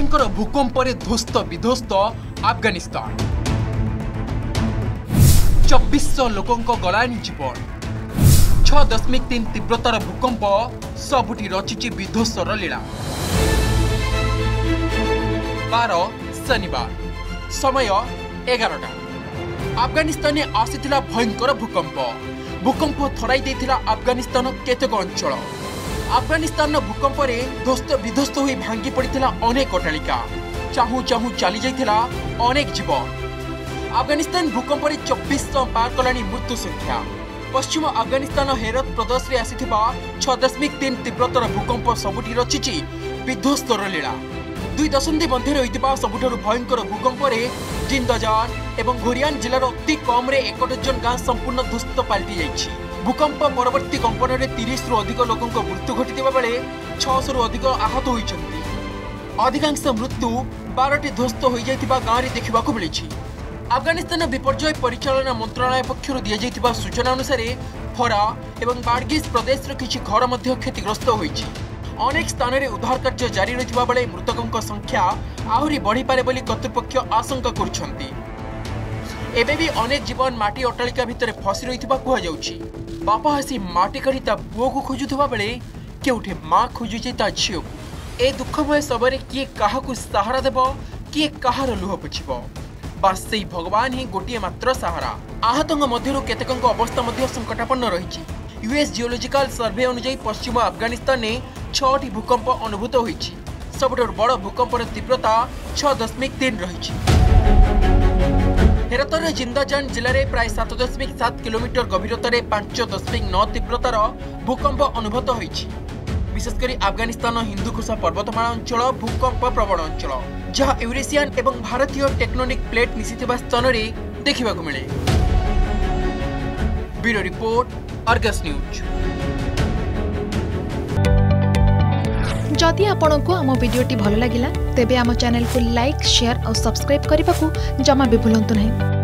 ଭୟଙ୍କର ଭୂକମ୍ପରେ ଧ୍ୱସ୍ତ ବିଧ୍ୱସ୍ତ ଆଫଗାନିସ୍ତାନ ଚବିଶ ଲୋକଙ୍କ ଗଲାଣି ଜୀବନ ଛଅ ଦଶମିକ ତିନି ତୀବ୍ରତାର ଭୂକମ୍ପ ସବୁଠି ରଚିଛି ବିଧ୍ୱସ୍ତର ଲୀଳା ବାର ଶନିବାର ସମୟ ଏଗାରଟା ଆଫଗାନିସ୍ତାନରେ ଆସିଥିଲା ଭୟଙ୍କର ଭୂକମ୍ପ ଭୂକମ୍ପ ଥରାଇ ଦେଇଥିଲା ଆଫଗାନିସ୍ତାନ କେତେକ ଅଞ୍ଚଳ আফগানিস্তান ভূকম্পরে ধ্বস্ত বিধ্বস্ত হয়ে ভাঙ্গি পড়িলা অনেক অট্টাড়িকা চাহু চাহু চালি যাই অনেক জীবন আফগানিস্তান ভূকম্পরে চব্বিশশহ পার কলা মৃত্যু সংখ্যা পশ্চিম আফগানিস্তান হেরত প্রদেশে আসি ছ দশমিক তিন তীব্রতর ভূকম্প সবুটি রচিছি বিধ্বস্তর লীলা দুই দশন্ধি মধ্যে রয়েছে সবুঠ ভয়ঙ্কর ভূকম্পরে জিন্দজান এবং ঘোরিয়ান জেলার অতি কমরে এক ডজন গাঁ সম্পূর্ণ ধ্বস্ত পাল্টি যাইছে ভূকম্প পরবর্তী কম্পনরে তিরিশরু অধিক লোক মৃত্যু ঘটি বেড়ে ছশর অধিক আহত হয়েছেন অধিকাংশ মৃত্যু বারটি ধ্বস্ত হয়ে যাই গাঁরে দেখা মিছে আফগানিস্তান বিপর্যয় পরিচালনা মন্ত্রণালয় পক্ষ দিয়াই সূচনা অনুসারে ফরা এবং বার্গিজ প্রদেশের কিছু ঘর মধ্য ক্ষতিগ্রস্ত হয়েছে অনেক স্থানের উদ্ধার কার্য জারি রয়েছে বেড়ে মৃতকঙ্ক সংখ্যা আহরি বড়িপারে বলে কর্তৃপক্ষ আশঙ্কা করছেন এবে অনেক জীবন মাটি অট্টাড়িকা ভিতরে ফসি রয়েছে কুহযাচ্ছে ବାପା ଆସି ମାଟି କାଢ଼ି ତା ପୁଅକୁ ଖୋଜୁଥିବା ବେଳେ କେଉଁଠି ମା ଖୋଜୁଛି ତା ଝିଅକୁ ଏ ଦୁଃଖମୟ ସମୟରେ କିଏ କାହାକୁ ସାହାରା ଦେବ କିଏ କାହାର ଲୁହ ପୋଛିବ ବାସ୍ ସେଇ ଭଗବାନ ହିଁ ଗୋଟିଏ ମାତ୍ର ସାହାରା ଆହତଙ୍କ ମଧ୍ୟରୁ କେତେକଙ୍କ ଅବସ୍ଥା ମଧ୍ୟ ସଙ୍କଟାପନ୍ନ ରହିଛି ୟୁଏସ୍ ଜିଓଲୋଜିକାଲ ସର୍ଭେ ଅନୁଯାୟୀ ପଶ୍ଚିମ ଆଫଗାନିସ୍ତାନରେ ଛଅଟି ଭୂକମ୍ପ ଅନୁଭୂତ ହୋଇଛି ସବୁଠାରୁ ବଡ଼ ଭୂକମ୍ପର ତୀବ୍ରତା ଛଅ ଦଶମିକ ତିନି ରହିଛି ଭାରତର ଜିନ୍ଦାଜାନ୍ ଜିଲ୍ଲାରେ ପ୍ରାୟ ସାତ ଦଶମିକ ସାତ କିଲୋମିଟର ଗଭୀରତାରେ ପାଞ୍ଚ ଦଶମିକ ନଅ ତୀବ୍ରତାର ଭୂକମ୍ପ ଅନୁଭୂତ ହୋଇଛି ବିଶେଷ କରି ଆଫଗାନିସ୍ତାନ ହିନ୍ଦୁକୁଶା ପର୍ବତମାଳା ଅଞ୍ଚଳ ଭୂକମ୍ପ ପ୍ରବଣ ଅଞ୍ଚଳ ଯାହା ୟୁରେସିଆନ୍ ଏବଂ ଭାରତୀୟ ଟେକ୍ନୋନିକ୍ ପ୍ଲେଟ୍ ମିଶିଥିବା ସ୍ଥାନରେ ଦେଖିବାକୁ ମିଳେ ବ୍ୟୁରୋ ରିପୋର୍ଟ ଅର୍ଗସ୍ ନ୍ୟୁଜ୍ जदि आपण को आम भिडी भल लगा तेब आम चेल्क लाइक सेयार और सब्सक्राइब करने को जमा भी भूलु ना